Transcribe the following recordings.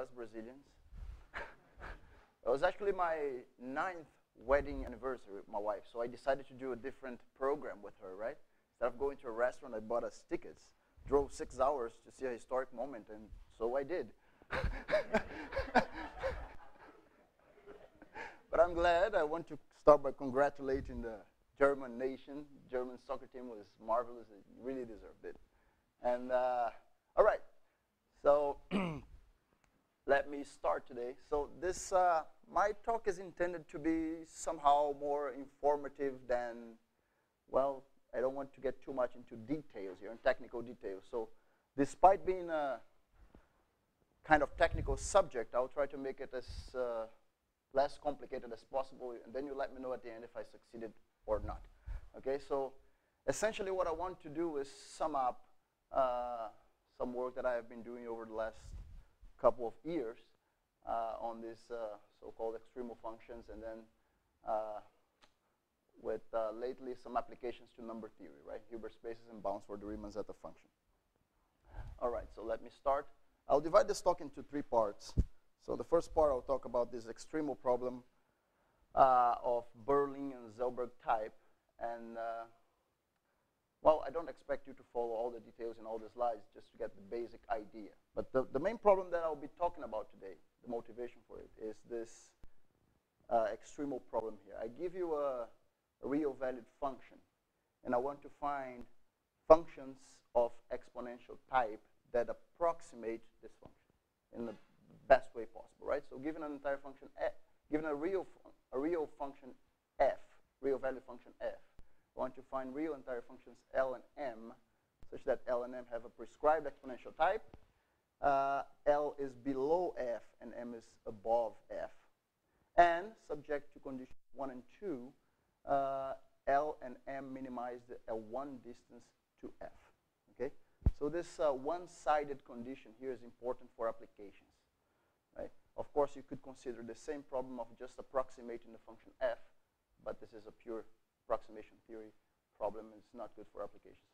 us Brazilians. it was actually my ninth wedding anniversary with my wife, so I decided to do a different program with her, right? Instead of going to a restaurant, I bought us tickets, drove six hours to see a historic moment, and so I did. but I'm glad. I want to start by congratulating the German nation. German soccer team was marvelous. It really deserved it. And uh, all right, so let me start today. So this, uh, my talk is intended to be somehow more informative than, well, I don't want to get too much into details here, and technical details. So despite being a kind of technical subject, I'll try to make it as uh, less complicated as possible, and then you let me know at the end if I succeeded or not. Okay, so essentially what I want to do is sum up uh, some work that I have been doing over the last couple of years uh, on these uh, so-called extremal functions, and then uh, with lately some applications to number theory, right? Hilbert spaces and bounds for the Riemann-Zeta function. All right, so let me start. I'll divide this talk into three parts. So the first part, I'll talk about this extremal problem uh, of Beurling and Selberg type. And, uh, well, I don't expect you to follow all the details in all the slides, just to get the basic idea. But the, the main problem that I'll be talking about today, the motivation for it, is this uh, extremal problem here. I give you a, a real valued function, and I want to find functions of exponential type that approximate this function in the best way possible, right? So given an entire function, f, given a real, a real function f, real value function f, I want to find real entire functions L and M such that L and M have a prescribed exponential type. Uh, L is below f and M is above f. And subject to conditions 1 and 2, uh, L and M minimize the L1 distance to f. Okay? So this uh, one-sided condition here is important for applications. Right? Of course, you could consider the same problem of just approximating the function f, but this is a pure approximation theory problem, it's not good for applications.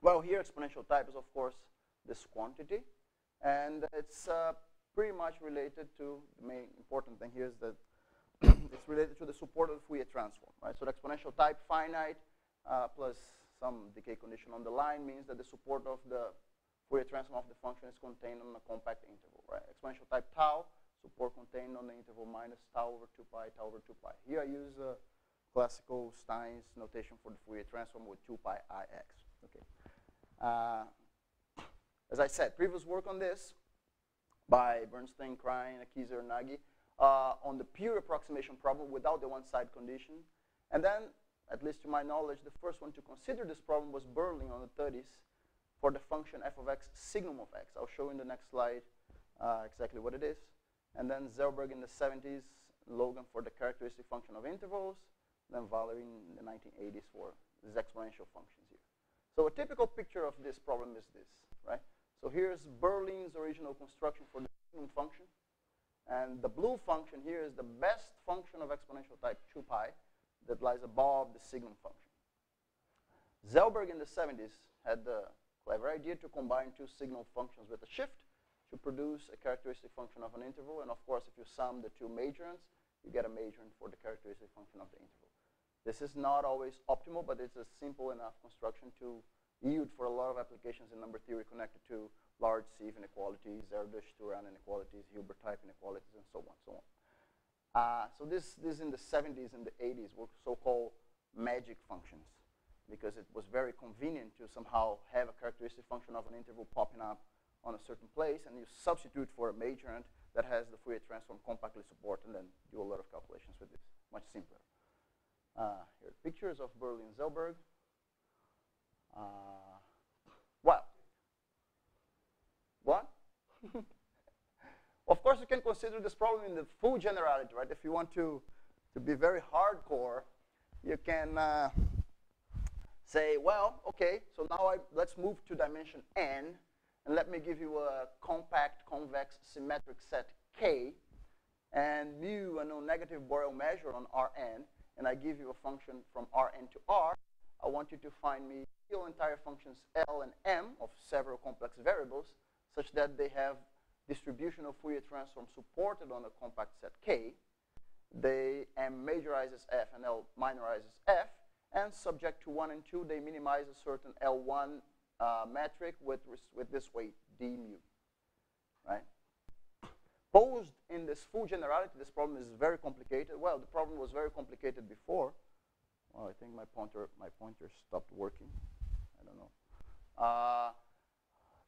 Well, here exponential type is, of course, this quantity, and it's uh, pretty much related to the main important thing here is that it's related to the support of the Fourier transform, right? So the exponential type finite uh, plus some decay condition on the line means that the support of the Fourier transform of the function is contained on a compact interval, right? Exponential type tau, support contained on the interval minus tau over 2 pi, tau over 2 pi. Here I use uh, classical Stein's notation for the Fourier transform with 2 pi ix. Okay. Uh, as I said, previous work on this by Bernstein, Krein, Akhiezer, Nagy uh, on the pure approximation problem without the one-side condition. And then at least to my knowledge, the first one to consider this problem was Beurling on the 30s for the function f of x signum of x. I'll show in the next slide uh, exactly what it is. And then Selberg in the 70s, Logan for the characteristic function of intervals, then Vaaler in the 1980s for these exponential functions here. So a typical picture of this problem is this, right? So here's Beurling's original construction for the signum function. And the blue function here is the best function of exponential type 2 pi that lies above the signum function. Selberg in the 70s had the clever idea to combine two signum functions with a shift to produce a characteristic function of an interval. And of course, if you sum the two majorants, you get a majorant for the characteristic function of the interval. This is not always optimal, but it's a simple enough construction to yield for a lot of applications in number theory connected to large sieve inequalities, Erdős-Turan inequalities, Hilbert type inequalities, and so on, and so on. Uh, so this, this in the 70s and the 80s were so-called magic functions because it was very convenient to somehow have a characteristic function of an interval popping up on a certain place, and you substitute for a majorant that has the Fourier transform compactly support, and then do a lot of calculations with this. Much simpler. Uh, here are pictures of Beurling Selberg. Uh, well, what? Of course, you can consider this problem in the full generality, right? If you want to, to be very hardcore, you can uh, say, well, okay, so now I, let's move to dimension n, and let me give you a compact, convex, symmetric set K, and mu, a non-negative Borel measure on Rn, and I give you a function from Rn to R. I want you to find me real entire functions L and M of several complex variables, such that they have distributional Fourier transform supported on a compact set K, they M majorizes F and L minorizes F, and subject to 1 and 2, they minimize a certain L1 uh, metric with, with this weight, d mu, right? Posed in this full generality, this problem is very complicated. Well, the problem was very complicated before. Well, I think my pointer, my pointer stopped working. I don't know. Uh,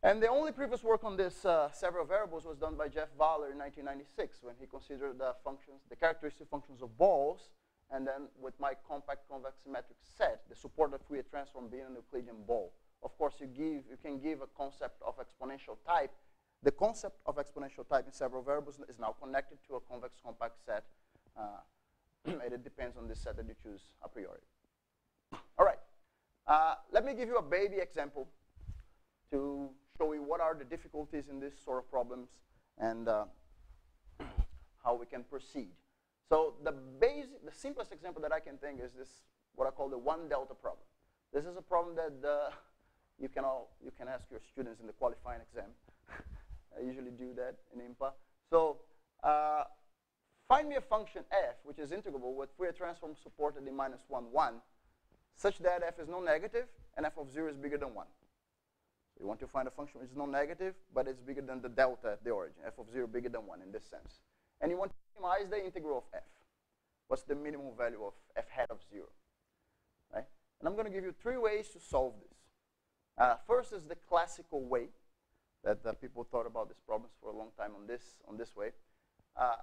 and the only previous work on this uh, several variables was done by Jeff Vaaler in 1996 when he considered the functions, the characteristic functions of balls, and then with my compact convex symmetric set, the support of Fourier transform being a Euclidean ball. Of course, you give you can give a concept of exponential type. The concept of exponential type in several variables is now connected to a convex compact set. Uh, and it depends on the set that you choose a priori. All right. Uh, let me give you a baby example to show you what are the difficulties in this sort of problems and uh, how we can proceed. So the basic, the simplest example that I can think is this, what I call the one delta problem. This is a problem that you can all, you can ask your students in the qualifying exam. I usually do that in IMPA. So uh, find me a function f, which is integrable with Fourier transform supported in minus 1, 1, such that f is non-negative and f of 0 is bigger than 1. So you want to find a function which is non-negative, but it's bigger than the delta at the origin, f of 0 bigger than 1 in this sense. And you want to minimize the integral of f. What's the minimum value of f hat of 0? Right? And I'm going to give you three ways to solve this. Uh, first is the classical way that uh, people thought about these problems for a long time on this, on this way. Uh,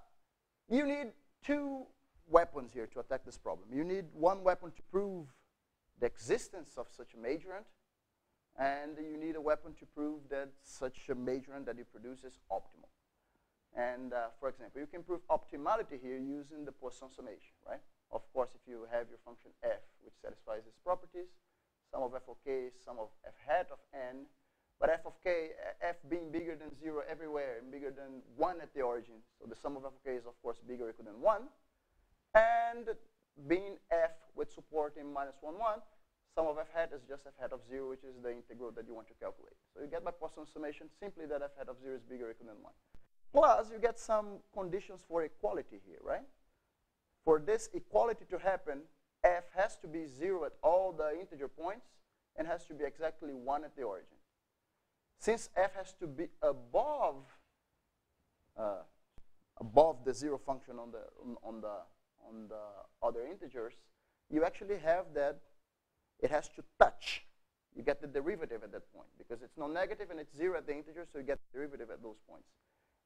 you need two weapons here to attack this problem. You need one weapon to prove the existence of such a majorant, and you need a weapon to prove that such a majorant that you produce is optimal. And uh, for example, you can prove optimality here using the Poisson summation, right? Of course, if you have your function f, which satisfies its properties, sum of f of k sum of f hat of n, but f of k, eh, f being bigger than 0 everywhere and bigger than 1 at the origin. So the sum of f of k is, of course, bigger or equal than 1. And being f with support in minus 1, 1, sum of f hat is just f hat of 0, which is the integral that you want to calculate. So you get by Poisson summation simply that f hat of 0 is bigger or equal than 1. Plus, you get some conditions for equality here, right? For this equality to happen, f has to be 0 at all the integer points and has to be exactly 1 at the origin. Since f has to be above uh, above the zero function on the on, the on the other integers, you actually have that it has to touch. You get the derivative at that point because it's non-negative and it's zero at the integer, so you get the derivative at those points.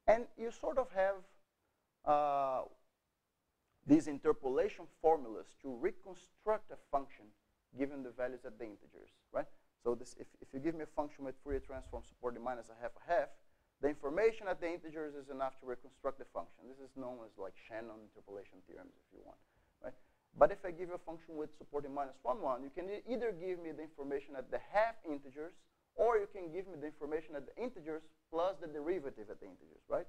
And you sort of have uh, these interpolation formulas to reconstruct a function given the values at the integers, right? So this, if, if you give me a function with Fourier transform supporting minus a half a half, the information at the integers is enough to reconstruct the function. This is known as like Shannon interpolation theorems if you want, right? But if I give you a function with supporting minus 1, 1, you can e either give me the information at the half integers, or you can give me the information at the integers plus the derivative at the integers, right?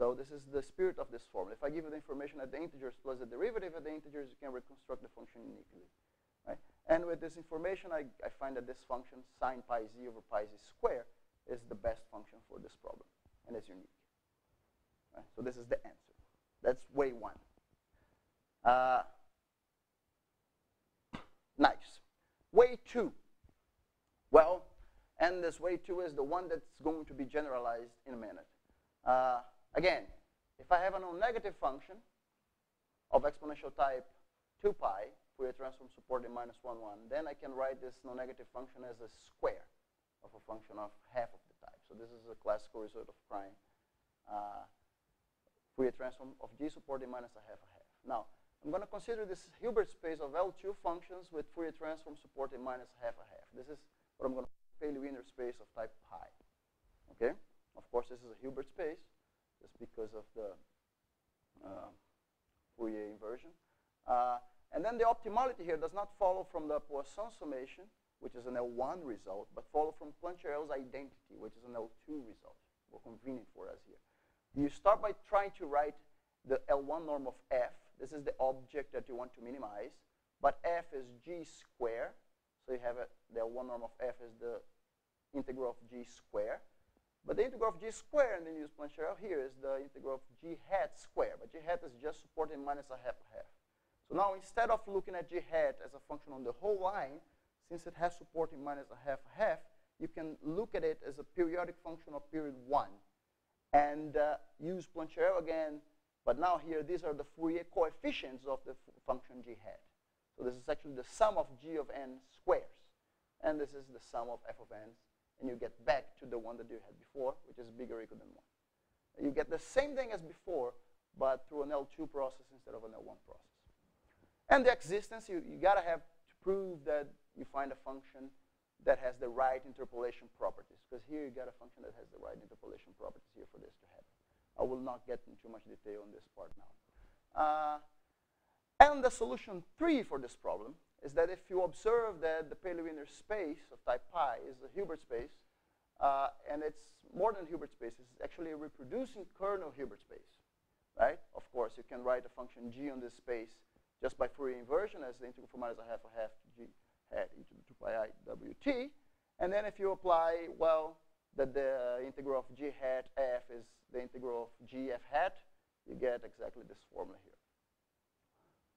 So this is the spirit of this formula. If I give you the information at the integers plus the derivative at the integers, you can reconstruct the function uniquely. Right? And with this information, I, I find that this function, sine pi z over pi z square, is the best function for this problem, and it's unique. Right? So this is the answer. That's way one. Uh, nice. Way two. Well, and this way two is the one that's going to be generalized in a minute. Uh, again, if I have a non-negative function of exponential type 2 pi, Fourier transform supporting minus 1, 1, then I can write this non-negative function as a square of a function of half of the type. So this is a classical result of Krein uh, Fourier transform of G supporting minus a half a half. Now, I'm going to consider this Hilbert space of L2 functions with Fourier transform supporting minus a half a half. This is what I'm going to call Paley-Wiener space of type pi. Okay? Of course, this is a Hilbert space just because of the uh, Fourier inversion. Uh, and then the optimality here does not follow from the Poisson summation, which is an L1 result, but follow from Plancherel's identity, which is an L2 result. More convenient for us here. You start by trying to write the L1 norm of f. This is the object that you want to minimize. But f is g square. So you have a, the L1 norm of f is the integral of g square. But the integral of g squared and then use Plancherel here is the integral of g hat squared. But g hat is just supporting minus a half half. So now instead of looking at g hat as a function on the whole line, since it has support in minus a half a half, you can look at it as a periodic function of period 1 and uh, use Plancherel again. But now here, these are the Fourier coefficients of the function g hat. So this is actually the sum of g of n squares. And this is the sum of f of n. And you get back to the one that you had before, which is bigger or equal than 1. You get the same thing as before, but through an L2 process instead of an L1 process. And the existence, you, you got to have to prove that you find a function that has the right interpolation properties. Because here you got a function that has the right interpolation properties here for this to happen. I will not get into much detail on this part now. Uh, and the solution three for this problem is that if you observe that the Paley-Wiener space of type pi is a Hilbert space, uh, and it's more than Hilbert space, it's actually a reproducing kernel Hilbert space, right? Of course, you can write a function g on this space just by Fourier inversion as the integral from minus a half a half g hat e to the 2 pi i wt. And then if you apply, well, that the integral of g hat f is the integral of g f hat, you get exactly this formula here.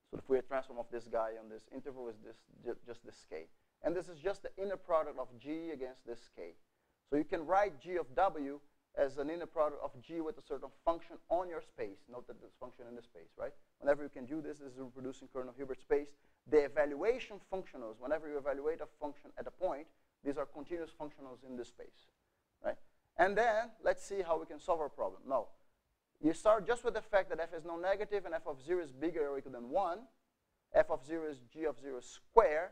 So the Fourier transform of this guy on this interval is this ju just this k. And this is just the inner product of g against this k. So you can write g of w as an inner product of g with a certain function on your space. Note that this function in the space, right? Whenever you can do this, this is reproducing kernel Hilbert space. The evaluation functionals, whenever you evaluate a function at a point, these are continuous functionals in this space, right? And then let's see how we can solve our problem. No, you start just with the fact that f is non-negative and f of 0 is bigger or equal than 1. f of 0 is g of 0 square.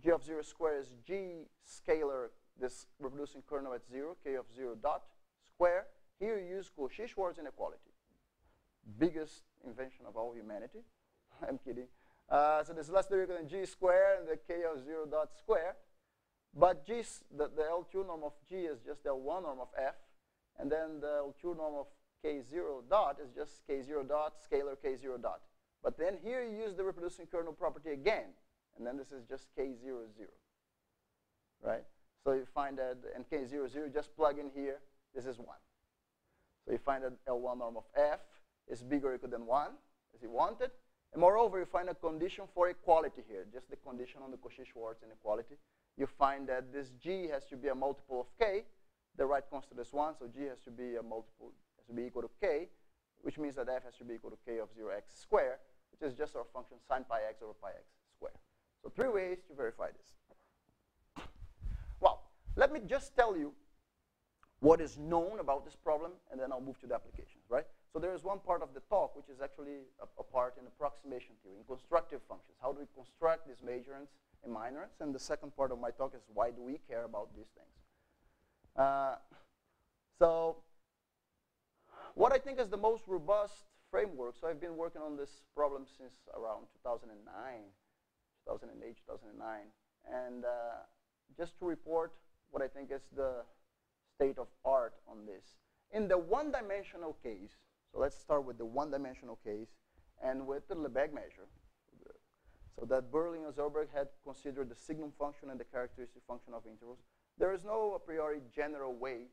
g of 0 square is g scalar, this reproducing kernel at 0, k of 0 dot square. Here you use Cauchy-Schwarz inequality. Biggest invention of all humanity. I'm kidding. Uh, so this is less or than g squared and the k of 0 dot square. But g, the, the L2 norm of g is just the L1 norm of f. And then the L2 norm of k0 dot is just k0 dot scalar k0 dot. But then here you use the reproducing kernel property again. And then this is just k0, 0. Right? So you find that in k0, 0, just plug in here this is 1. So you find that L1 norm of f is bigger equal than 1, as you wanted. And moreover, you find a condition for equality here, just the condition on the Cauchy-Schwarz inequality. You find that this g has to be a multiple of k. The right constant is 1, so g has to be a multiple, has to be equal to k, which means that f has to be equal to k of 0x squared, which is just our function sine pi x over pi x squared. So three ways to verify this. Well, let me just tell you what is known about this problem, and then I'll move to the applications, right? So there is one part of the talk which is actually a, a, part in approximation theory, in constructive functions. How do we construct these majorants and minorants? And the second part of my talk is why do we care about these things? Uh, so what I think is the most robust framework, so I've been working on this problem since around 2009, 2008, 2009, and uh, just to report what I think is the state of art on this. In the one-dimensional case, so let's start with the one-dimensional case and with the Lebesgue measure. So that Beurling and Selberg had considered the signum function and the characteristic function of intervals. There is no a priori general way.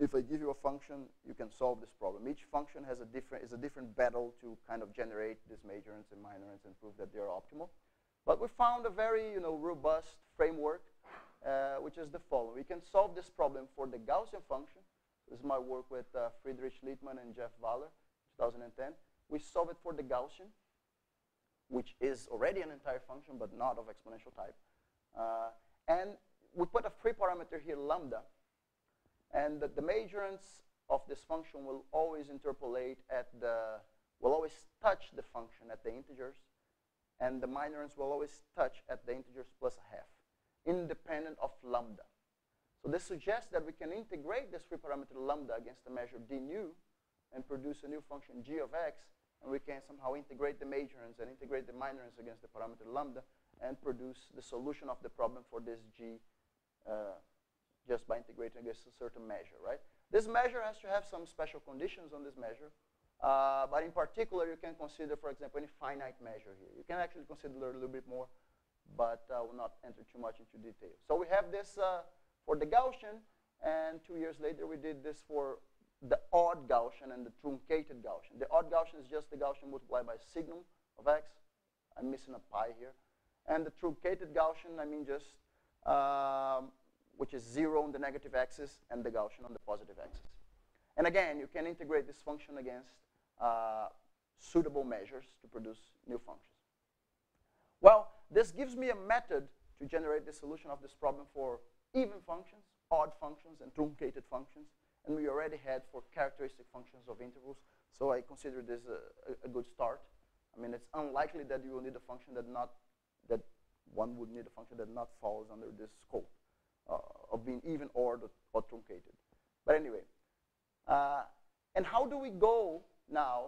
If I give you a function, you can solve this problem. Each function has a different is a different battle to kind of generate these majorants and minorants and prove that they are optimal. But we found a very you know robust framework uh, which is the following. We can solve this problem for the Gaussian function. This is my work with uh, Friedrich Littmann and Jeff Vaaler, 2010. We solve it for the Gaussian, which is already an entire function, but not of exponential type. Uh, and we put a free parameter here, lambda, and the, the of this function will always interpolate at the, will always touch the function at the integers, and the minorants will always touch at the integers plus a half independent of lambda. So this suggests that we can integrate this free parameter lambda against the measure d nu and produce a new function g of x, and we can somehow integrate the majorants and integrate the minorants against the parameter lambda and produce the solution of the problem for this g uh, just by integrating against a certain measure, right? This measure has to have some special conditions on this measure, uh, but in particular, you can consider, for example, any finite measure here. You can actually consider a little bit more but I uh, will not enter too much into detail. So we have this uh, for the Gaussian. And two years later, we did this for the odd Gaussian and the truncated Gaussian. The odd Gaussian is just the Gaussian multiplied by signum of x. I'm missing a pi here. And the truncated Gaussian, I mean just, um, which is 0 on the negative axis and the Gaussian on the positive axis. And again, you can integrate this function against uh, suitable measures to produce new functions. Well, this gives me a method to generate the solution of this problem for even functions, odd functions, and truncated functions. And we already had for characteristic functions of intervals. So I consider this a, a, a good start. I mean, it's unlikely that you will need a function that not that one would need a function that not falls under this scope uh, of being even or, or truncated. But anyway, uh, and how do we go now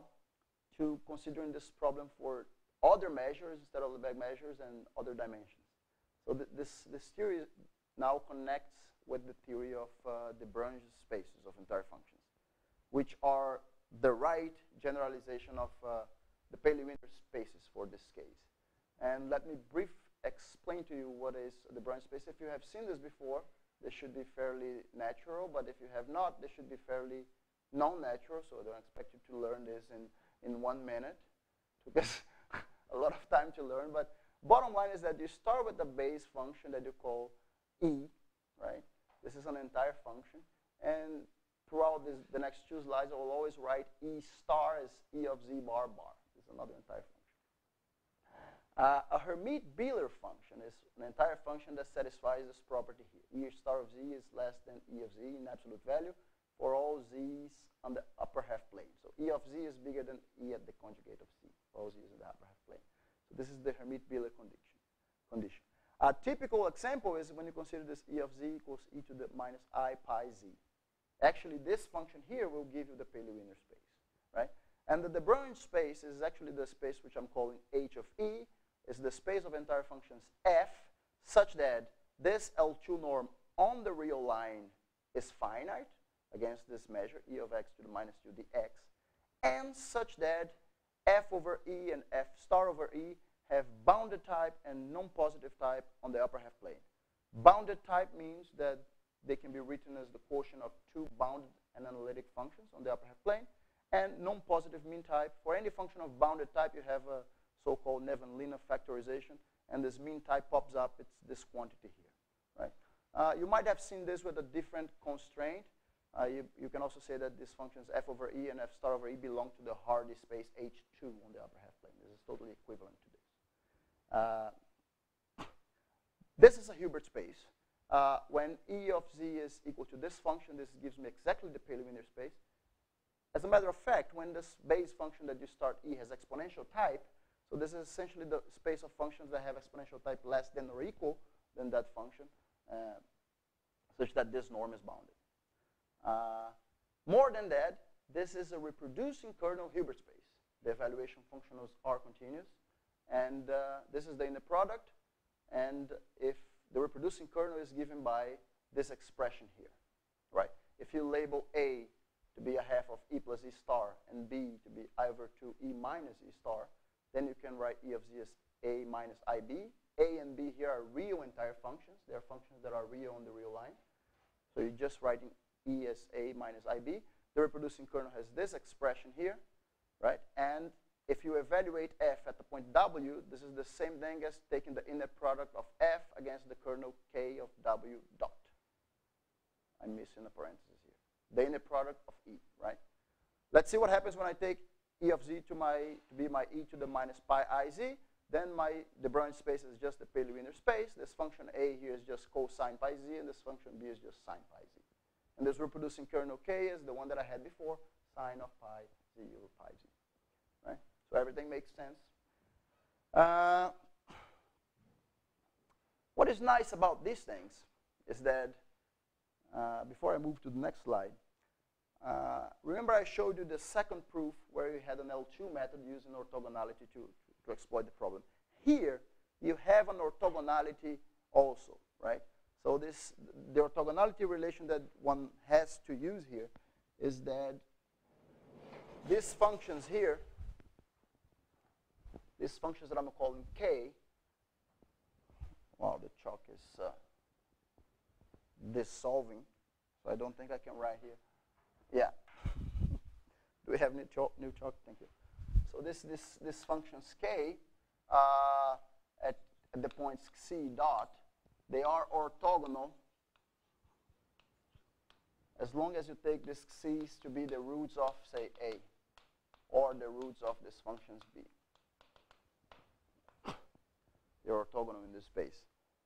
to considering this problem for other measures instead of Lebesgue measures and other dimensions? So th this, this theory now connects with the theory of uh, de Branges spaces of entire functions, which are the right generalization of uh, the Paley-Wiener spaces for this case. And let me brief explain to you what is de Branges space. If you have seen this before, this should be fairly natural, but if you have not, this should be fairly non-natural, so I don't expect you to learn this in, in one minute. It took us a lot of time to learn, but bottom line is that you start with the base function that you call e, right? This is an entire function, and throughout this, the next two slides, I will always write e star as e of z bar bar. This is another entire function. Uh, a Hermite-Biehler function is an entire function that satisfies this property here. E star of z is less than E of z in absolute value for all z's on the upper half plane. So E of z is bigger than E at the conjugate of c for all z's in the upper half plane. So this is the Hermite-Biehler condition. condition. A typical example is when you consider this E of z equals e to the minus i pi z. Actually, this function here will give you the Paley-Wiener space, right? And the, de Branges space is actually the space which I'm calling h of e, is the space of entire functions f such that this L2 norm on the real line is finite against this measure, e of x to the minus 2 dx, and such that f over e and f star over e have bounded type and non-positive type on the upper half plane. Bounded type means that they can be written as the quotient of two bounded and analytic functions on the upper half plane, and non-positive mean type. For any function of bounded type, you have a so-called Nevanlinna factorization, and this mean type pops up. It's this quantity here, right? Uh, you might have seen this with a different constraint. Uh, you, you, can also say that these functions f over e and f star over e belong to the Hardy space H2 on the upper half plane. This is totally equivalent to this. Uh, is a Hilbert space. Uh, when e of z is equal to this function, this gives me exactly the Paley-Wiener space. As a matter of fact, when this base function that you start e has exponential type, so this is essentially the space of functions that have exponential type less than or equal than that function, uh, such that this norm is bounded. Uh, more than that, this is a reproducing kernel Hilbert space. The evaluation functionals are continuous. And uh, this is the inner product. And if the reproducing kernel is given by this expression here, right? If you label A to be a half of E plus E star and B to be I over 2 E minus E star, then you can write E of z as a minus ib. A and b here are real entire functions. They are functions that are real on the real line. So you're just writing E as a minus ib. The reproducing kernel has this expression here, right? And if you evaluate f at the point w, this is the same thing as taking the inner product of f against the kernel k of w dot. I'm missing a parenthesis here. The inner product of e, right? Let's see what happens when I take e of z to my to be my e to the minus pi i z. Then my de Branges space is just the Paley-Wiener space. This function a here is just cosine pi z, and this function b is just sine pi z. And this reproducing kernel k is the one that I had before, sine of pi z over pi z. So everything makes sense. Uh, what is nice about these things is that, uh, before I move to the next slide, uh, remember I showed you the second proof where you had an L2 method using orthogonality to, to exploit the problem. Here, you have an orthogonality also, right? So this, the orthogonality relation that one has to use here is that these functions here, these functions that I'm calling k, well, the chalk is uh, dissolving, So I don't think I can write here. Yeah. Do we have new chalk? New chalk? Thank you. So this this this functions k uh, at, at the points c dot, they are orthogonal as long as you take these c's to be the roots of say a or the roots of this functions b. They're orthogonal in this space.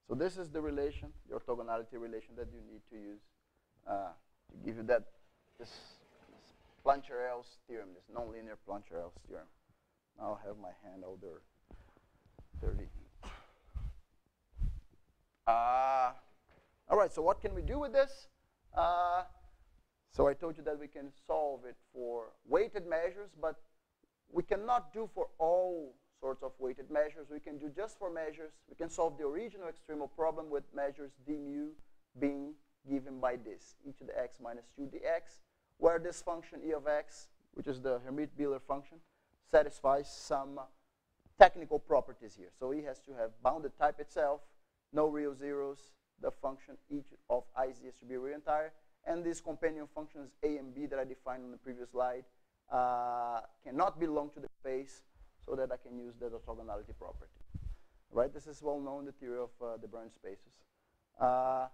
So this is the relation, the orthogonality relation that you need to use uh, to give you that this, this Plancherel's theorem, this nonlinear Plancherel's theorem. Now I have my hand all dirty. Uh, all right, so what can we do with this? Uh, so I told you that we can solve it for weighted measures, but we cannot do for all sorts of weighted measures. We can do just for measures. We can solve the original extremal problem with measures d mu being given by this, e to the x minus 2 dx, where this function e of x, which is the Hermite-Biehler function, satisfies some technical properties here. So e has to have bounded type itself, no real zeros, the function each of i z has to be real entire, and these companion functions a and b that I defined on the previous slide uh, cannot belong to the space so that I can use the orthogonality property. Right? This is well known, the theory of uh, de Branges spaces. Uh,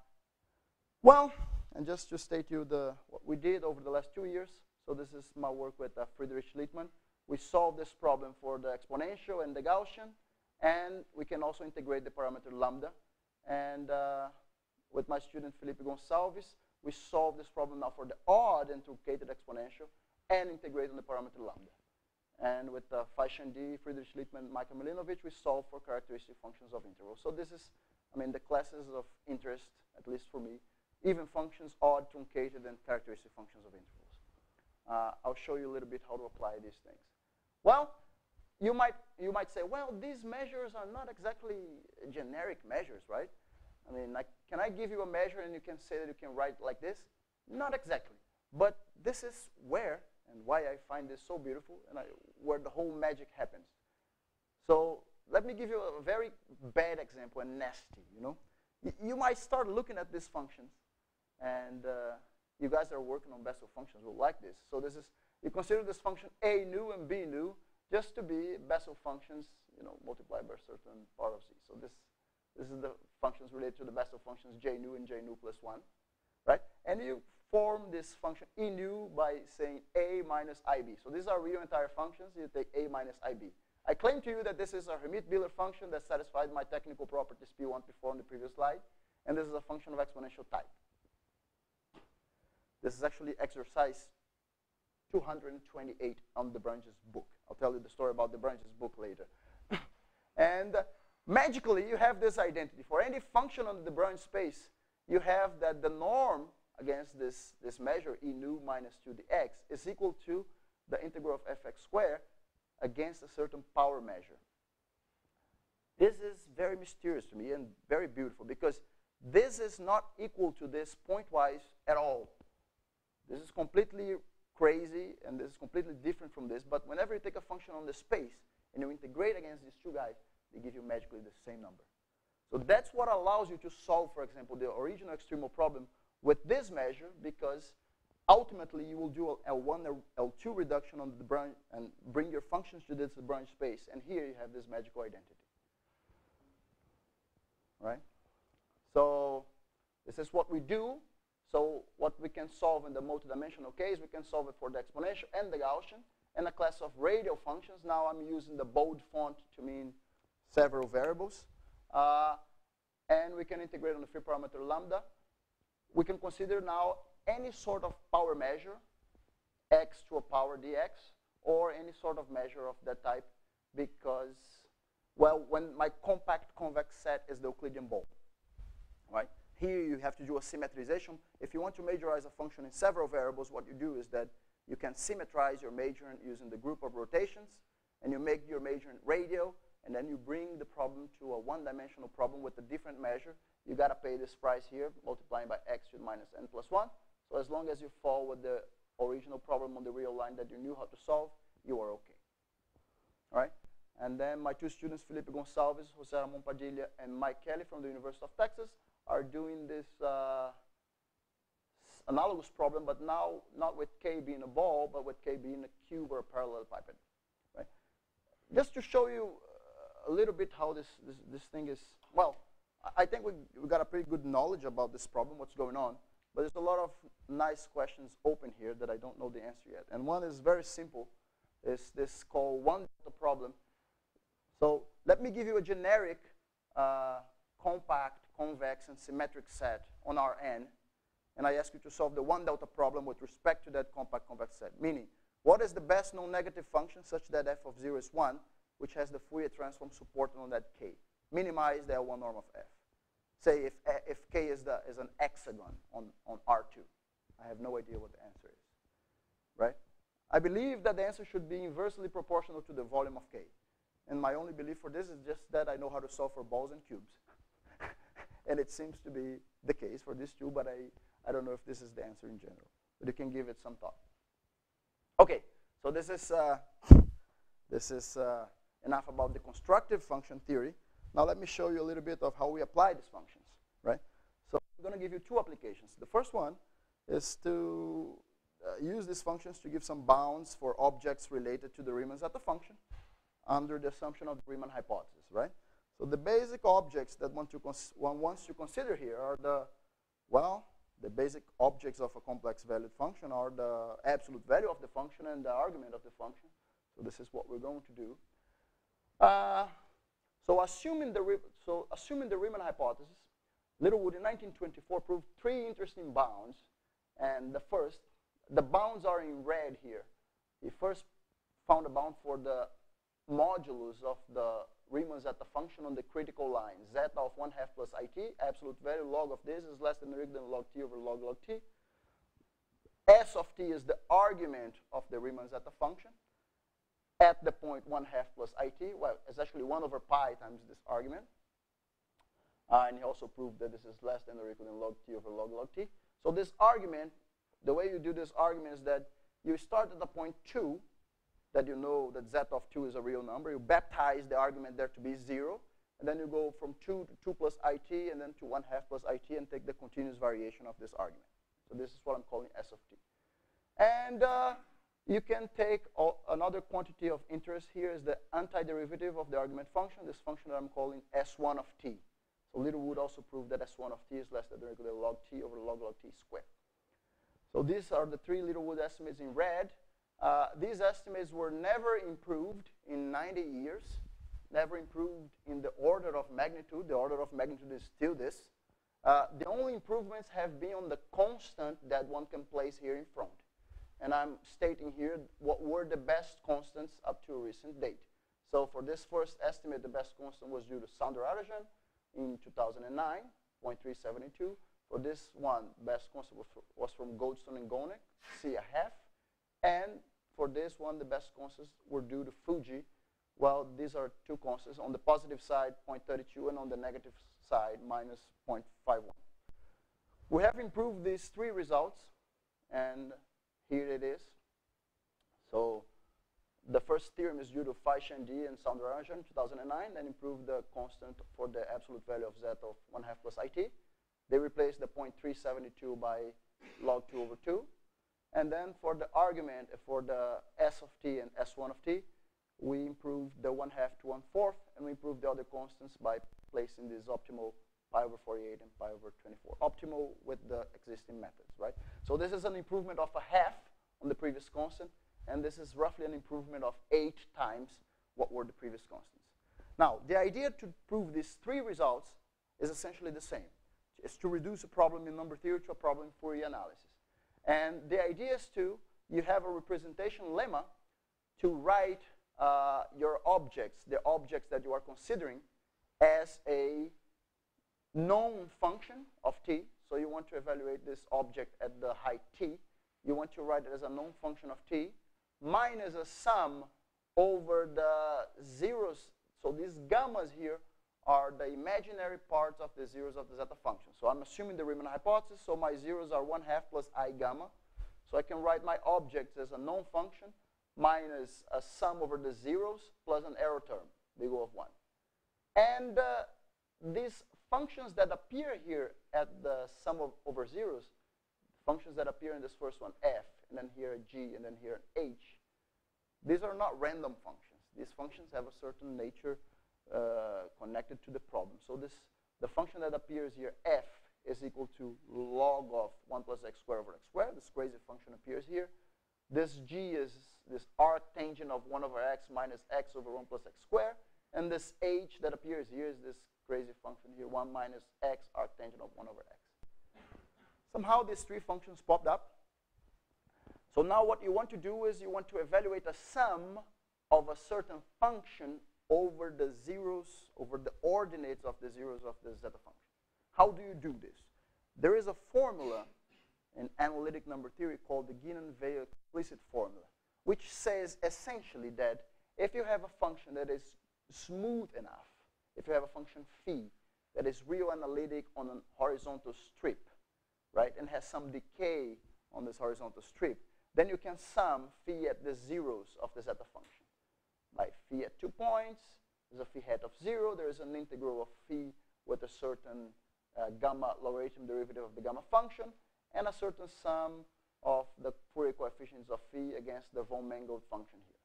well, and just to state you the, what we did over the last two years, so this is my work with uh, Friedrich Littmann. We solved this problem for the exponential and the Gaussian, and we can also integrate the parameter lambda. And uh, with my student Felipe Gonçalves, we solved this problem now for the odd and truncated exponential and integrate on the parameter lambda. And with uh, Fai Chandee, Friedrich Littmann, Michael Milinovich, we solve for characteristic functions of intervals. So this is, I mean, the classes of interest, at least for me, even functions, odd, truncated, and characteristic functions of intervals. Uh, I'll show you a little bit how to apply these things. Well, you might, you might say, well, these measures are not exactly generic measures, right? I mean, like, can I give you a measure and you can say that you can write like this? Not exactly. But this is where and why I find this so beautiful and I, where the whole magic happens. So let me give you a very bad example, and nasty, you know. Y you might start looking at these functions, and uh, you guys are working on Bessel functions will like this. So this is, you consider this function a nu and b nu just to be Bessel functions, you know, multiplied by a certain part of c. So this, this is the functions related to the Bessel functions j nu and j nu plus 1, right? And you form this function e nu by saying a minus ib. So these are real entire functions. You take a minus ib. I claim to you that this is a Hermite-Biehler function that satisfied my technical properties P1, P4 in the previous slide. And this is a function of exponential type. This is actually exercise 228 on de Branges' book. I'll tell you the story about de Branges' book later. and magically, you have this identity. For any function on de Branges space, you have that the norm against this, this measure, e nu minus 2 dx, is equal to the integral of fx squared against a certain power measure. This is very mysterious to me and very beautiful because this is not equal to this pointwise at all. This is completely crazy and this is completely different from this, but whenever you take a function on the space and you integrate against these two guys, they give you magically the same number. So that's what allows you to solve, for example, the original extremal problem with this measure because ultimately you will do a L1, L2 reduction on the branch and bring your functions to this branch space. And here you have this magical identity. Right? So this is what we do. So what we can solve in the multidimensional case, we can solve it for the exponential and the Gaussian and a class of radial functions. Now I'm using the bold font to mean several variables. Uh, and we can integrate on the free parameter lambda we can consider now any sort of power measure, x to a power dx, or any sort of measure of that type because, well, when my compact convex set is the Euclidean ball, right? Here you have to do a symmetrization. If you want to majorize a function in several variables, what you do is that you can symmetrize your majorant using the group of rotations, and you make your majorant radial, and then you bring the problem to a one-dimensional problem with a different measure, you got to pay this price here, multiplying by x to the minus n plus 1. So as long as you fall with the original problem on the real line that you knew how to solve, you are okay. All right? And then my two students, Felipe Gonçalves, Jose Ramon Padilla, and Mike Kelly from the University of Texas, are doing this uh, analogous problem, but now not with k being a ball, but with k being a cube or a parallelepiped. Right? Just to show you a little bit how this, this, this thing is, well, I think we, we got a pretty good knowledge about this problem, what's going on, but there's a lot of nice questions open here that I don't know the answer yet. And one is very simple. It's this called one delta problem. So let me give you a generic uh, compact, convex, and symmetric set on our Rn, and I ask you to solve the one delta problem with respect to that compact convex set. Meaning, what is the best non-negative function such that f of 0 is 1, which has the Fourier transform supported on that k? Minimize the L1 norm of f. Say if, if k is, the, is an hexagon on, on R2. I have no idea what the answer is, right? I believe that the answer should be inversely proportional to the volume of k. And my only belief for this is just that I know how to solve for balls and cubes. and it seems to be the case for these two, but I, I don't know if this is the answer in general. But you can give it some thought. Okay, so this is, uh, this is uh, enough about the constructive function theory. Now let me show you a little bit of how we apply these functions, right? So I'm going to give you two applications. The first one is to uh, use these functions to give some bounds for objects related to the Riemann zeta function under the assumption of the Riemann hypothesis, right? So the basic objects that one, one wants to consider here are the, well, the basic objects of a complex valued function are the absolute value of the function and the argument of the function. So this is what we're going to do. Uh, so assuming the so assuming the Riemann hypothesis, Littlewood in 1924 proved three interesting bounds, and the first, the bounds are in red here. He first found a bound for the modulus of the Riemann zeta function on the critical line. Zeta of 1 half plus it, absolute value log of this is less than or equal than log t over log log t. S of t is the argument of the Riemann zeta function at the point 1 half plus it. Well, it's actually 1 over pi times this argument. Uh, and he also proved that this is less than or equal than log t over log log t. So this argument, the way you do this argument is that you start at the point 2, that you know that z of 2 is a real number. You baptize the argument there to be 0. And then you go from 2 to 2 plus it, and then to 1 half plus it, and take the continuous variation of this argument. So this is what I'm calling s of t. And uh, you can take another quantity of interest here is the antiderivative of the argument function, this function that I'm calling s1 of t. So Littlewood also proved that s1 of t is less than equal to log t over log log t squared. So these are the three Littlewood estimates in red. Uh, these estimates were never improved in 90 years, never improved in the order of magnitude. The order of magnitude is still this. Uh, the only improvements have been on the constant that one can place here in front. And I'm stating here what were the best constants up to a recent date. So for this first estimate, the best constant was due to Sander Soundararajan in 2009, 0.372. For this one, best constant was, was from Goldston and Gonek, C a half. And for this one, the best constants were due to Fujii. Well, these are two constants. On the positive side, 0.32, and on the negative side, minus 0.51. We have improved these three results, and here it is. So the first theorem is due to Fai Chandee and Soundararajan in 2009, and improved the constant for the absolute value of z of 1 half plus it. They replaced the 0.372 by log 2 over 2. And then for the argument, uh, for the S of t and S1 of t, we improved the 1 half to 1 fourth, and we improved the other constants by placing this optimal pi over 48 and pi over 24. Optimal with the existing methods, right? So this is an improvement of a half on the previous constant, and this is roughly an improvement of eight times what were the previous constants. Now, the idea to prove these three results is essentially the same. It's to reduce a problem in number theory to a problem in Fourier analysis. And the idea is to, you have a representation lemma to write uh, your objects, the objects that you are considering, as a known function of t. So you want to evaluate this object at the height t. You want to write it as a known function of t minus a sum over the zeros. So these gammas here are the imaginary parts of the zeros of the zeta function. So I'm assuming the Riemann hypothesis, so my zeros are 1 half plus i gamma. So I can write my object as a known function minus a sum over the zeros plus an error term, big O of 1. And uh, these functions that appear here at the sum of over zeros, functions that appear in this first one, f, and then here g, and then here h, these are not random functions. These functions have a certain nature uh, connected to the problem. So this, the function that appears here, f, is equal to log of 1 plus x squared over x squared. This crazy function appears here. This g is this arc tangent of 1 over x minus x over 1 plus x squared. And this h that appears here is this crazy function here, 1 minus x arctangent of 1 over x. Somehow these three functions popped up. So now what you want to do is you want to evaluate a sum of a certain function over the zeros, over the ordinates of the zeros of the zeta function. How do you do this? There is a formula in analytic number theory called the Guinand-Weil explicit formula, which says essentially that if you have a function that is smooth enough, if you have a function phi that is real analytic on a horizontal strip, right, and has some decay on this horizontal strip, then you can sum phi at the zeros of the zeta function. By phi at two points, there's a phi hat of zero, there is an integral of phi with a certain uh, gamma logarithm derivative of the gamma function, and a certain sum of the Fourier coefficients of phi against the von Mangoldt function here.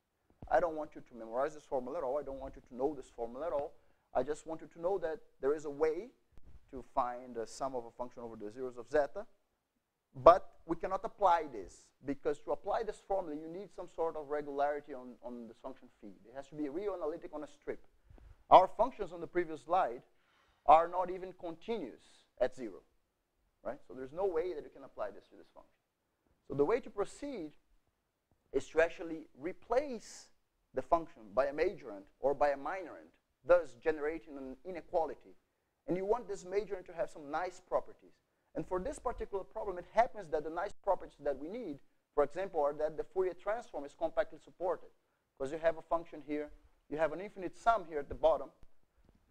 I don't want you to memorize this formula at all. I don't want you to know this formula at all. I just want you to know that there is a way to find the sum of a function over the zeros of zeta, but we cannot apply this because to apply this formula, you need some sort of regularity on, on this function phi. It has to be real analytic on a strip. Our functions on the previous slide are not even continuous at zero, right? So there's no way that you can apply this to this function. So the way to proceed is to actually replace the function by a majorant or by a minorant, thus generating an inequality. And you want this majorant to have some nice properties. And for this particular problem, it happens that the nice properties that we need, for example, are that the Fourier transform is compactly supported. Because you have a function here, you have an infinite sum here at the bottom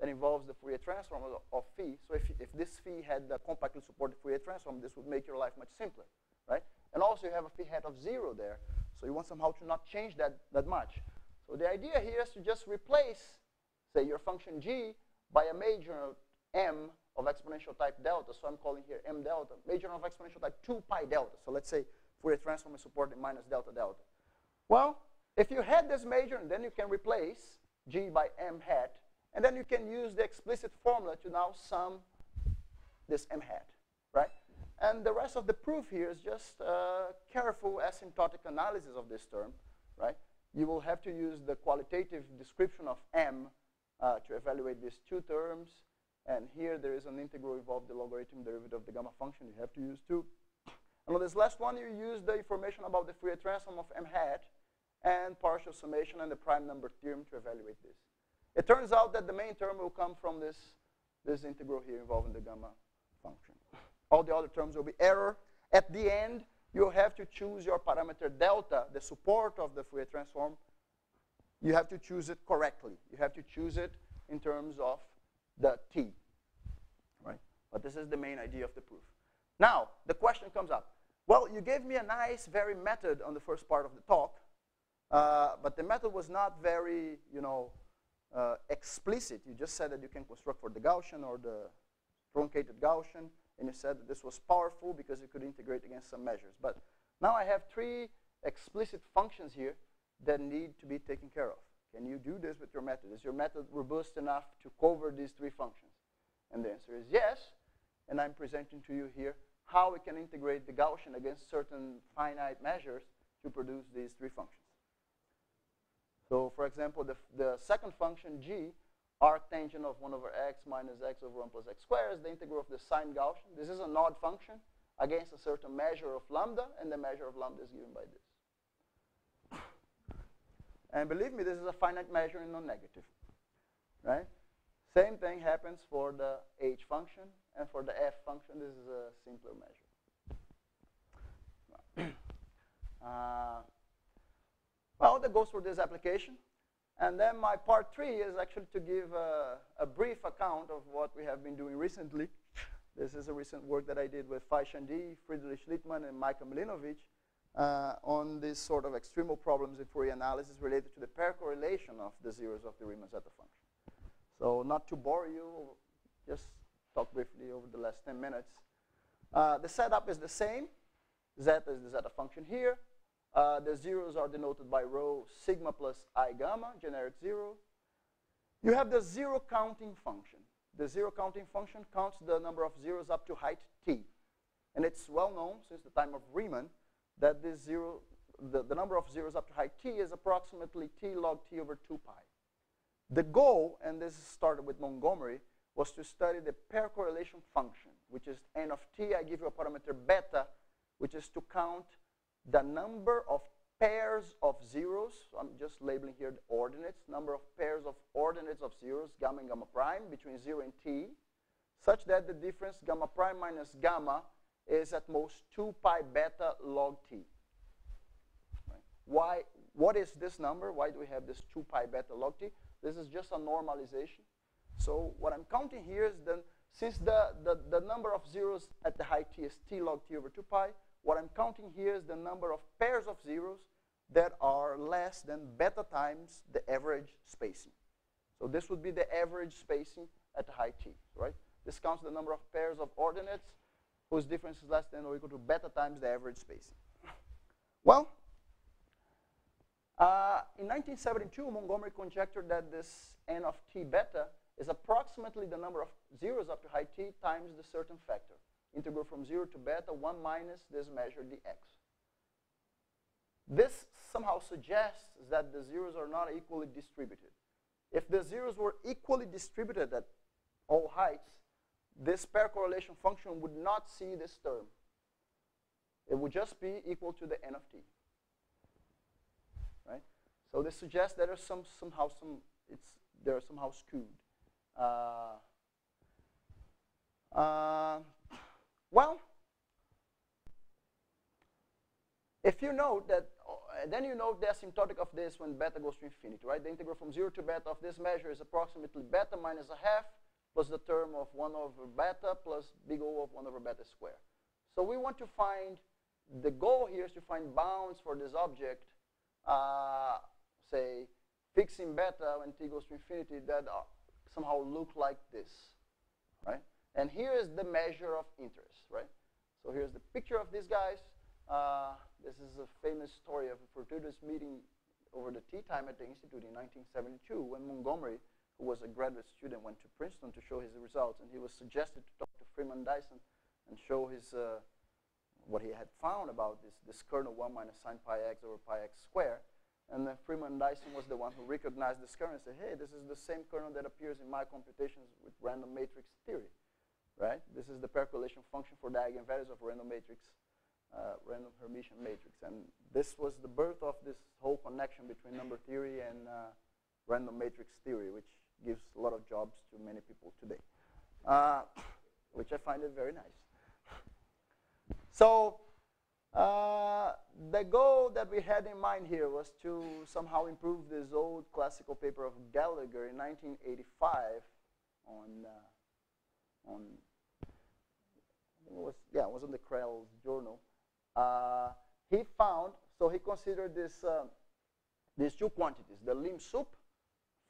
that involves the Fourier transform of, of phi. So if, if this phi had the compactly supported Fourier transform, this would make your life much simpler, right? And also you have a phi hat of zero there. So you want somehow to not change that, that much. So the idea here is to just replace, say, your function g by a major m of exponential type delta. So I'm calling here m delta, major of exponential type 2 pi delta. So let's say Fourier transform is supported minus delta delta. Well, if you had this major, then you can replace g by m hat, and then you can use the explicit formula to now sum this m hat, right? And the rest of the proof here is just uh, careful asymptotic analysis of this term, right? You will have to use the qualitative description of m uh, to evaluate these two terms. And here there is an integral involved the logarithm derivative of the gamma function you have to use too. And on this last one, you use the information about the Fourier transform of m hat and partial summation and the prime number theorem to evaluate this. It turns out that the main term will come from this, this integral here involving the gamma function. All the other terms will be error. At the end, you have to choose your parameter delta, the support of the Fourier transform. You have to choose it correctly. You have to choose it in terms of the t, right? But this is the main idea of the proof. Now, the question comes up. Well, you gave me a nice, very method on the first part of the talk, uh, but the method was not very, you know, uh, explicit. You just said that you can construct for the Gaussian or the truncated Gaussian, and you said that this was powerful because you could integrate against some measures. But now I have three explicit functions here that need to be taken care of. Can you do this with your method? Is your method robust enough to cover these three functions? And the answer is yes, and I'm presenting to you here how we can integrate the Gaussian against certain finite measures to produce these three functions. So for example, the, the second function, g, arctangent of 1 over x minus x over 1 plus x squared is the integral of the sine Gaussian. This is an odd function against a certain measure of lambda, and the measure of lambda is given by this. And believe me, this is a finite measure and non-negative, right? Same thing happens for the h function, and for the f function, this is a simpler measure. uh, well, that goes for this application. And then my part three is actually to give a, a, brief account of what we have been doing recently. This is a recent work that I did with Fai Chandee, Friedrich Littmann, and Michael Milinovich uh, on these sort of extremal problems in Fourier analysis related to the pair correlation of the zeros of the Riemann zeta function. So not to bore you, just talk briefly over the last 10 minutes. Uh, the setup is the same. Zeta is the zeta function here. Uh, the zeros are denoted by rho sigma plus i gamma, generic zero. You have the zero counting function. The zero counting function counts the number of zeros up to height t. And it's well known since the time of Riemann that this zero, the, the number of zeros up to height t is approximately t log t over 2 pi. The goal, and this started with Montgomery, was to study the pair correlation function, which is n of t. I give you a parameter beta, which is to count the number of pairs of zeros. So I'm just labeling here the ordinates, number of pairs of ordinates of zeros, gamma and gamma prime, between 0 and t, such that the difference gamma prime minus gamma is at most 2 pi beta log t. Right. Why, what is this number? Why do we have this 2 pi beta log t? This is just a normalization. So what I'm counting here is then, since the, the, the number of zeros at the height t is t log t over 2 pi, what I'm counting here is the number of pairs of zeros that are less than beta times the average spacing. So this would be the average spacing at the height t, right? This counts the number of pairs of ordinates whose difference is less than or equal to beta times the average spacing. Well, uh, in 1972, Montgomery conjectured that this n of t beta is approximately the number of zeros up to height t times the certain factor. Integral from 0 to beta, 1 minus this measure dx. This somehow suggests that the zeros are not equally distributed. If the zeros were equally distributed at all heights, this pair correlation function would not see this term. It would just be equal to the n of t. Right? So this suggests that there's some somehow some it's they're somehow skewed. Uh, uh, well, if you note that, uh, then you note the asymptotic of this when beta goes to infinity, right? The integral from 0 to beta of this measure is approximately beta minus a half plus the term of 1 over beta plus big O of 1 over beta square. So we want to find, the goal here is to find bounds for this object, uh, say, fixing beta when t goes to infinity that somehow look like this, right? And here is the measure of interest, right? So here's the picture of these guys. Uh, this is a famous story of a fortuitous meeting over the tea time at the Institute in 1972 when Montgomery who was a graduate student, went to Princeton to show his results, and he was suggested to talk to Freeman Dyson and show his uh, what he had found about this, this kernel 1 minus sine pi x over pi x squared. And then Freeman Dyson was the one who recognized this kernel and said, hey, this is the same kernel that appears in my computations with random matrix theory, right? This is the pair correlation function for the eigenvalues of random matrix, uh, random Hermitian matrix. And this was the birth of this whole connection between number theory and uh, random matrix theory, which gives a lot of jobs to many people today, uh, which I find it very nice. So uh, the goal that we had in mind here was to somehow improve this old classical paper of Gallagher in 1985 on uh, on it was yeah it was on the Crelle's journal. Uh, he found so he considered this uh, these two quantities the lim sup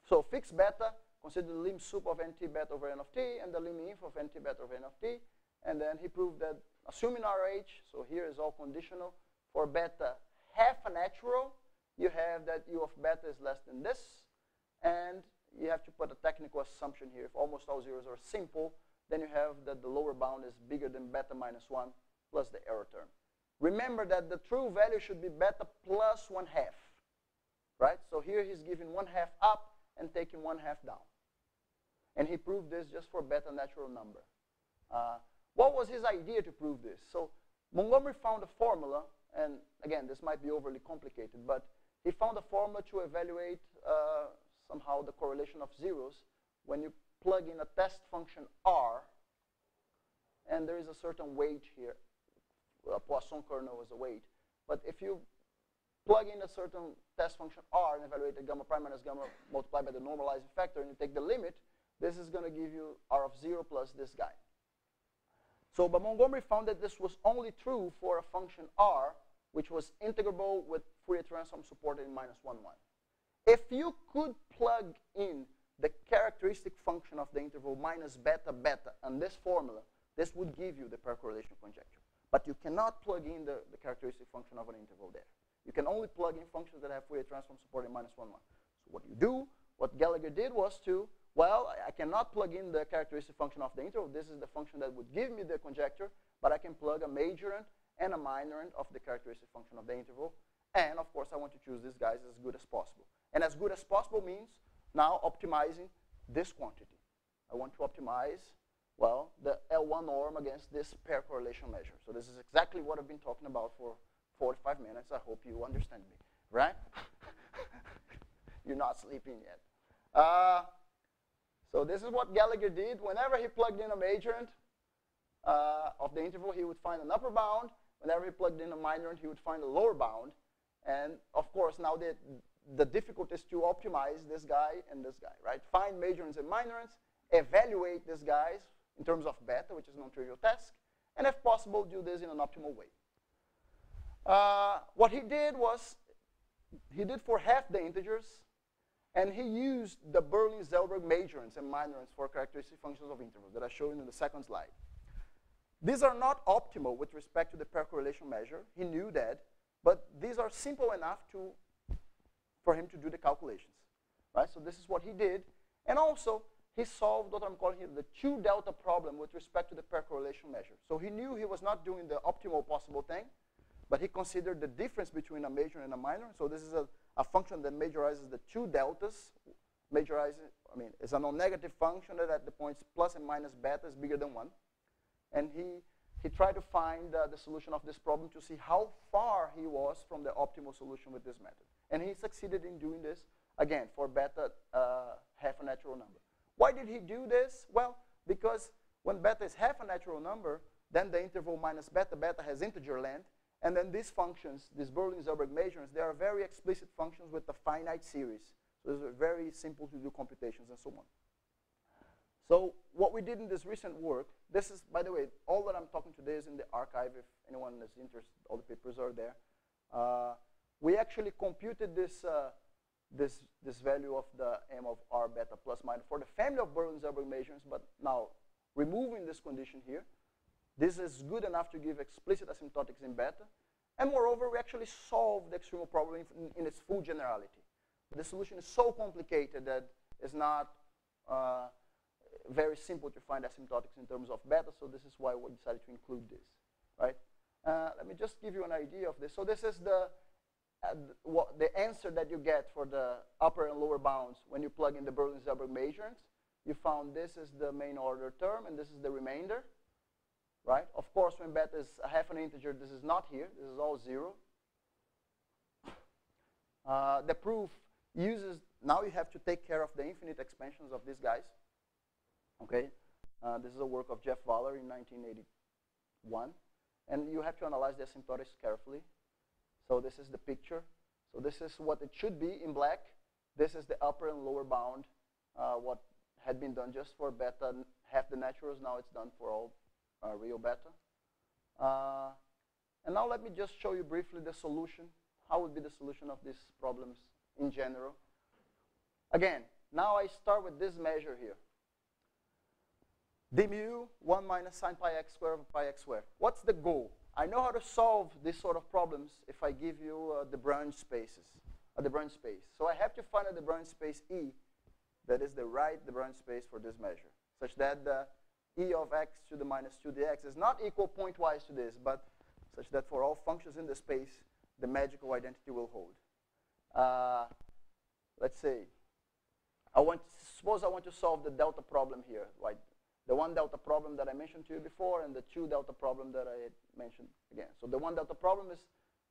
so fixed beta, consider the lim sup of nt beta over n of t and the lim inf of nt beta over n of t. And then he proved that assuming RH, so here is all conditional, for beta half a natural, you have that u of beta is less than this. And you have to put a technical assumption here. If almost all zeros are simple, then you have that the lower bound is bigger than beta minus 1 plus the error term. Remember that the true value should be beta plus 1 half, right? So here he's giving 1 half up, and taking one half down. And he proved this just for beta natural number. Uh, what was his idea to prove this? So Montgomery found a formula, and again, this might be overly complicated, but he found a formula to evaluate uh, somehow the correlation of zeros when you plug in a test function r, and there is a certain weight here. A Poisson kernel is a weight. But if you plug in a certain test function r and evaluate the gamma prime minus gamma multiplied by the normalizing factor, and you take the limit, this is going to give you r of 0 plus this guy. So, but Montgomery found that this was only true for a function r, which was integrable with Fourier transform supported in minus 1, 1. If you could plug in the characteristic function of the interval minus beta beta and this formula, this would give you the pair correlation conjecture. But you cannot plug in the, the characteristic function of an interval there. You can only plug in functions that have Fourier transform supporting minus 1, 1. So what you do, what Gallagher did was to, well, I cannot plug in the characteristic function of the interval. This is the function that would give me the conjecture, but I can plug a majorant and a minorant of the characteristic function of the interval. And, of course, I want to choose these guys as good as possible. And as good as possible means now optimizing this quantity. I want to optimize, well, the L1 norm against this pair correlation measure. So this is exactly what I've been talking about for 45 minutes. I hope you understand me, right? You're not sleeping yet. Uh, so this is what Gallagher did. Whenever he plugged in a majorant uh, of the interval, he would find an upper bound. Whenever he plugged in a minorant, he would find a lower bound. And of course, now the, the difficulty is to optimize this guy and this guy, right? Find majorants and minorants, evaluate these guys in terms of beta, which is a non-trivial task, and if possible, do this in an optimal way. Uh, what he did was, he did for half the integers, and he used the Beurling-Selberg majorants and minorants for characteristic functions of intervals that I showed in the second slide. These are not optimal with respect to the pair correlation measure. He knew that, but these are simple enough to, for him to do the calculations. Right? So this is what he did. And also, he solved what I'm calling here the two delta problem with respect to the pair correlation measure. So he knew he was not doing the optimal possible thing, but he considered the difference between a major and a minor. So this is a, a function that majorizes the two deltas. Majorizes, I mean, it's a non-negative function that at the points plus and minus beta is bigger than 1. And he he tried to find uh, the solution of this problem to see how far he was from the optimal solution with this method. And he succeeded in doing this, again, for beta uh, half a natural number. Why did he do this? Well, because when beta is half a natural number, then the interval minus beta, beta has integer length, and then these functions, these Beurling-Selberg measurements, they are very explicit functions with a finite series. So it's very simple to do computations and so on. So what we did in this recent work, this is, by the way, all that I'm talking today is in the archive. If anyone is interested, all the papers are there. Uh, we actually computed this, uh, this, this value of the m of r beta plus minus for the family of Beurling-Selberg measurements, but now removing this condition here, this is good enough to give explicit asymptotics in beta. And moreover, we actually solve the extremal problem in, in its full generality. The solution is so complicated that it's not uh, very simple to find asymptotics in terms of beta, so this is why we decided to include this, right? Uh, let me just give you an idea of this. So this is the, uh, what, the answer that you get for the upper and lower bounds when you plug in the Beurling-Selberg majorants. You found this is the main order term, and this is the remainder, right? Of course, when beta is a half an integer, this is not here. This is all zero. Uh, the proof uses, now you have to take care of the infinite expansions of these guys. Okay, uh, this is a work of Jeff Vaaler in 1981, and you have to analyze the asymptotics carefully. So this is the picture. So this is what it should be in black. This is the upper and lower bound, uh, what had been done just for beta, half the naturals. Now it's done for all uh, real beta. Uh, and now let me just show you briefly the solution. How would be the solution of these problems in general? Again, now I start with this measure here d mu 1 minus sine pi x squared over pi x squared. What's the goal? I know how to solve these sort of problems if I give you uh, de Branges spaces, uh, de Branges space. So I have to find de Branges space E that is the right branch space for this measure, such that the E of x to the minus 2 dx is not equal pointwise to this, but such that for all functions in the space, the magical identity will hold. Uh, let's say, I want, suppose I want to solve the delta problem here, right? the one delta problem that I mentioned to you before and the two delta problem that I mentioned again. So the one delta problem is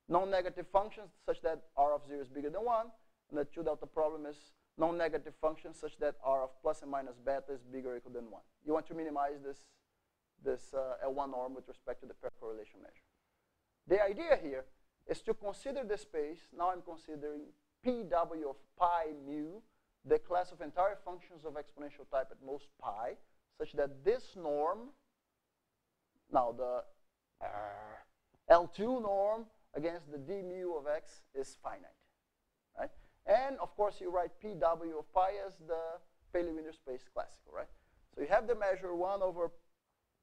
non-negative functions such that r of 0 is bigger than 1, and the two delta problem is non-negative functions such that r of plus and minus beta is bigger or equal than 1. You want to minimize this, this uh, L1 norm with respect to the pair correlation measure. The idea here is to consider the space. Now I'm considering Pw of pi mu, the class of entire functions of exponential type at most pi, such that this norm, now the uh, L2 norm against the d mu of x is finite. And of course, you write Pw of pi as the Paley-Wiener space classical. Right? So you have the measure 1 over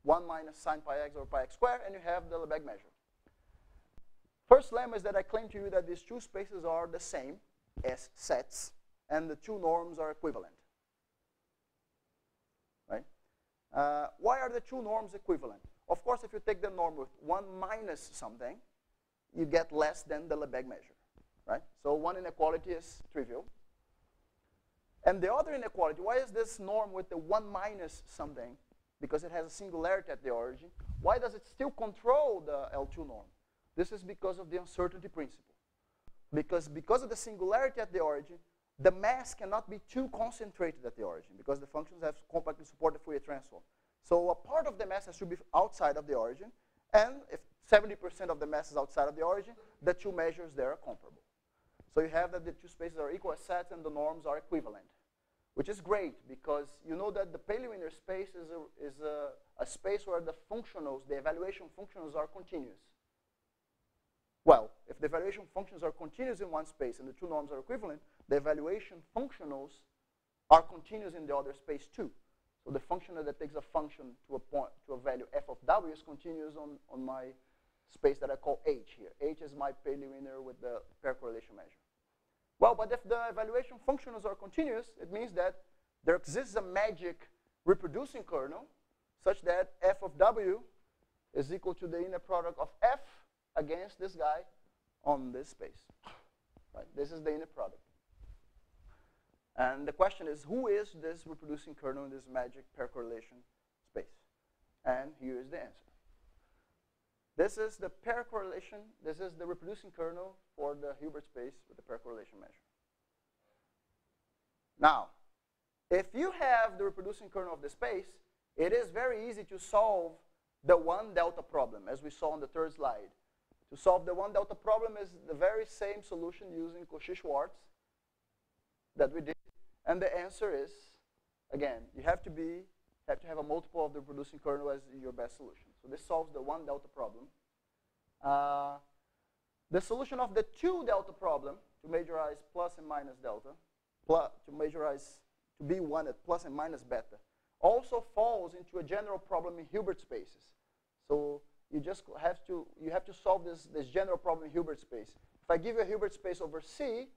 1 minus sine pi x over pi x squared, and you have the Lebesgue measure. First lemma is that I claim to you that these two spaces are the same as sets, and the two norms are equivalent. Right? Uh, why are the two norms equivalent? Of course, if you take the norm with 1 minus something, you get less than the Lebesgue measure. Right? So one inequality is trivial. And the other inequality, why is this norm with the 1 minus something? Because it has a singularity at the origin. Why does it still control the L2 norm? This is because of the uncertainty principle. Because because of the singularity at the origin, the mass cannot be too concentrated at the origin because the functions have compactly supported Fourier transform. So a part of the mass has to be outside of the origin, and if 70% of the mass is outside of the origin, the two measures there are comparable. So you have that the two spaces are equal sets and the norms are equivalent, which is great because you know that the Paley-Wiener space is, a, is a, a space where the functionals, the evaluation functionals are continuous. Well, if the evaluation functions are continuous in one space and the two norms are equivalent, the evaluation functionals are continuous in the other space too. So the functional that takes a function to a point to a value f of w is continuous on, on my space that I call h here. h is my Paley-Wiener with the pair correlation measure. Well, but if the evaluation functionals are continuous, it means that there exists a magic reproducing kernel such that f of w is equal to the inner product of f against this guy on this space. Right? This is the inner product. And the question is, who is this reproducing kernel in this magic pair correlation space? And here is the answer. This is the pair correlation. This is the reproducing kernel for the Hilbert space with the pair correlation measure. Now, if you have the reproducing kernel of the space, it is very easy to solve the one delta problem, as we saw on the third slide. To solve the one delta problem is the very same solution using Cauchy-Schwarz that we did. And the answer is, again, you have to be have to have a multiple of the reproducing kernel as your best solution. So this solves the one delta problem. Uh, the solution of the two delta problem to majorize plus and minus delta, plus, to majorize to be one at plus and minus beta, also falls into a general problem in Hilbert spaces. So you just have to you have to solve this this general problem in Hilbert space. If I give you a Hilbert space over C,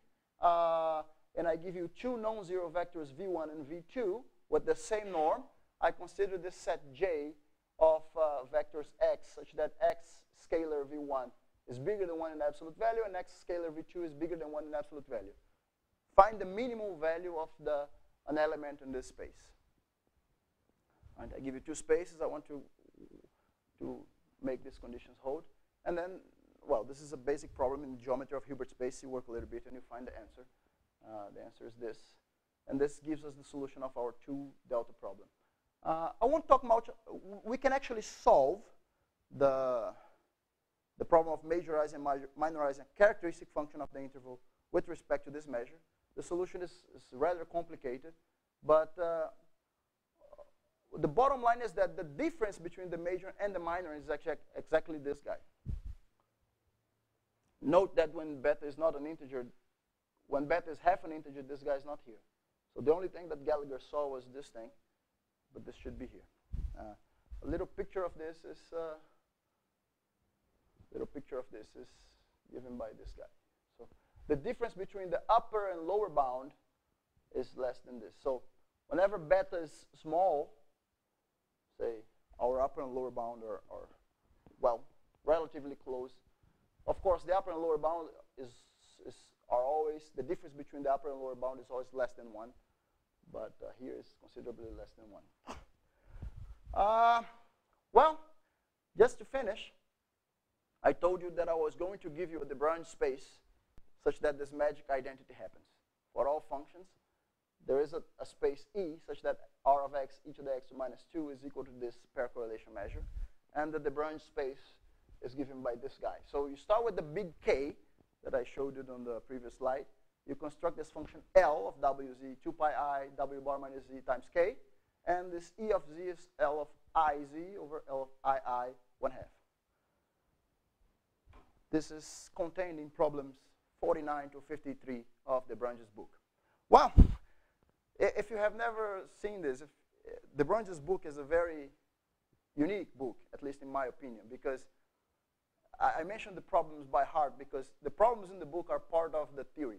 uh, and I give you two non-zero vectors v1 and v2 with the same norm, I consider this set J of uh, vectors x such that x scalar v1 is bigger than 1 in absolute value and x scalar v2 is bigger than 1 in absolute value. Find the minimal value of the an element in this space. And I give you two spaces. I want to, to make these conditions hold. And then, well, this is a basic problem in the geometry of Hilbert space. You work a little bit and you find the answer. Uh, the answer is this. And this gives us the solution of our two delta problem. Uh, I won't talk much. We can actually solve the, the problem of majorizing and minorizing characteristic function of the interval with respect to this measure. The solution is, is rather complicated, but uh, the bottom line is that the difference between the major and the minor is actually exactly this guy. Note that when beta is not an integer, when beta is half an integer, this guy is not here. So the only thing that Gallagher saw was this thing, but this should be here. Uh, a little picture of this is uh, little picture of this is given by this guy. So the difference between the upper and lower bound is less than this. So whenever beta is small, say our upper and lower bound are, are well relatively close. Of course, the upper and lower bound is, is are always, the difference between the upper and lower bound is always less than 1. But uh, here is considerably less than 1. Uh, well, just to finish, I told you that I was going to give you de Branges space such that this magic identity happens. For all functions, there is a, a, space E such that R of x e to the x minus 2 is equal to this pair correlation measure, and that the branch space is given by this guy. So you start with the big K, that I showed you on the previous slide. You construct this function L of wz, 2 pi i w bar minus z times k, and this E of z is L of iz over L of ii 1 half. This is contained in problems 49 to 53 of de Branges book. Well, if you have never seen this, if, de Branges book is a very unique book, at least in my opinion, because I, I mentioned the problems by heart because the problems in the book are part of the theory.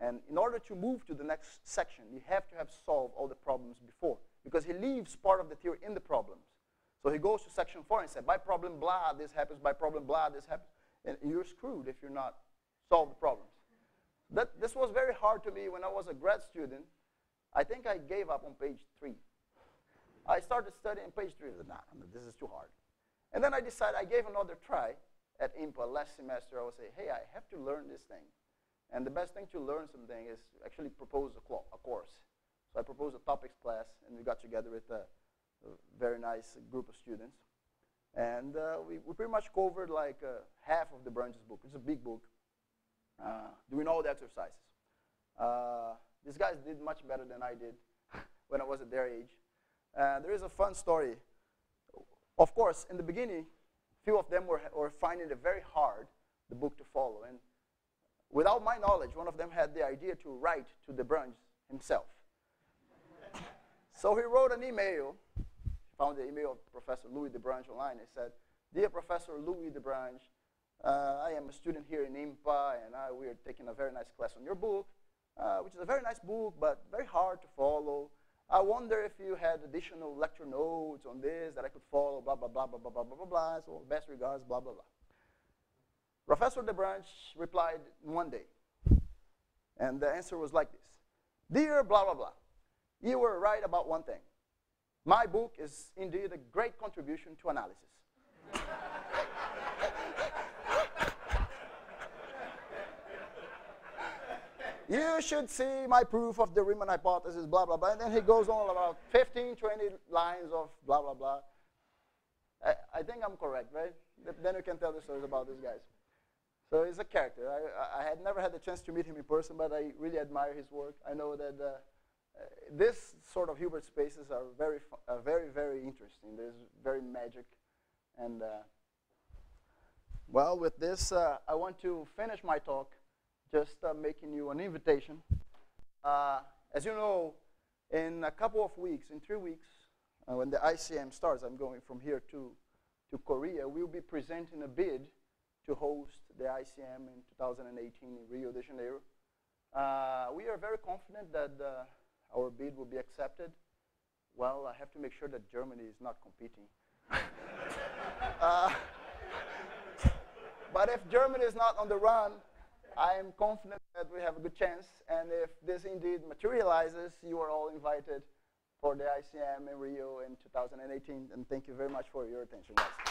And in order to move to the next section, you have to have solved all the problems before because he leaves part of the theory in the problems. So he goes to section four and says, by problem blah, this happens, by problem blah, this happens. And you're screwed if you're not solve the problems. That, this was very hard to me when I was a grad student. I think I gave up on page three. I started studying page three. Nah, this is too hard. And then I decided, I gave another try at IMPA last semester. I would say, hey, I have to learn this thing. And the best thing to learn something is actually propose a, a course. So I proposed a topics class, and we got together with a, a very nice group of students. And uh, we, we pretty much covered like uh, half of de Branges book. It's a big book, uh, doing all the exercises. Uh, these guys did much better than I did when I was at their age. Uh, there is a fun story. Of course, in the beginning, few of them were, were finding it very hard, the book to follow. And without my knowledge, one of them had the idea to write to de Branges himself. so he wrote an email, found the email of Professor Louis de Branges online. He said, Dear Professor Louis de Branges, uh, I am a student here in IMPA, and I, we are taking a very nice class on your book, uh, which is a very nice book, but very hard to follow. I wonder if you had additional lecture notes on this that I could follow, blah, blah, blah, blah, blah, blah, blah, blah, blah. So best regards, blah, blah, blah. Professor de Branges replied one day, and the answer was like this. Dear blah, blah, blah, you were right about one thing. My book is indeed a great contribution to analysis. you should see my proof of the Riemann hypothesis, blah, blah, blah. And then he goes on about 15, 20 lines of blah, blah, blah. I, I think I'm correct, right? Then you can tell the stories about these guys. So he's a character. I, I, had never had the chance to meet him in person, but I really admire his work. I know that uh, uh, this sort of Hilbert spaces are very, uh, very, very interesting. There's very magic. And, uh, well, with this, uh, I want to finish my talk just making you an invitation. As you know, in a couple of weeks, in three weeks, uh, when the ICM starts, I'm going from here to, to Korea, we'll be presenting a bid to host the ICM in 2018 in Rio de Janeiro. Uh, we are very confident that uh, our bid will be accepted. Well, I have to make sure that Germany is not competing. Uh, but if Germany is not on the run, I am confident that we have a good chance. And if this indeed materializes, you are all invited for the ICM in Rio in 2018. And thank you very much for your attention, guys.